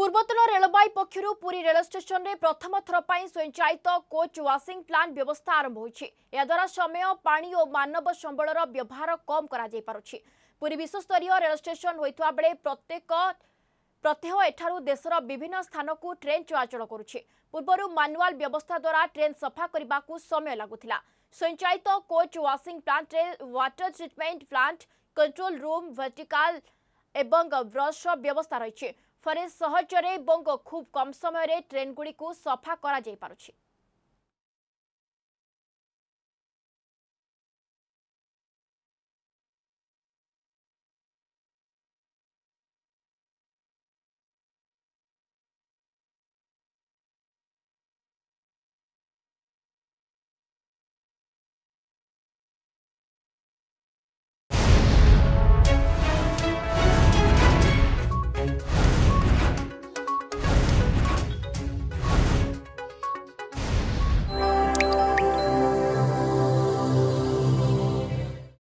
পূর্বতন রেলবাই পক্ষর Puri rail স্টেসনে প্রথম থর স্বয়ংচালিত কোচ ওয়াশিং প্লান্ট ব্যবস্থা আরম্ভ হয়েছে এদ্বারা সময় পা ও মানব সম্বলর ব্যবহার কম করা যাইপারুছি পুরী বিশ্বস্তরীয় রেল স্টেসন হইতা বেড়ে প্রত্যেক প্রত্যহ এঠার দেশর বিভিন্ন স্থানক ট্রেন চলাচল করুছে পূর্বর ম্যানুয়াল ব্যবস্থা দ্বারা ট্রেন সফা করা সময় লাগুলা স্বয়ংচালিত coach washing প্লান্টে water treatment plant control room vertical এবং ব্রশ ব্যবস্থা রয়েছে ଫଳରେ ସହଜରେ ଏବଂ ଖୁବ୍ କମ୍ ସମୟରେ ଟ୍ରେନ୍ଗୁଡ଼ିକୁ ସଫା କରାଯାଇପାରୁଛି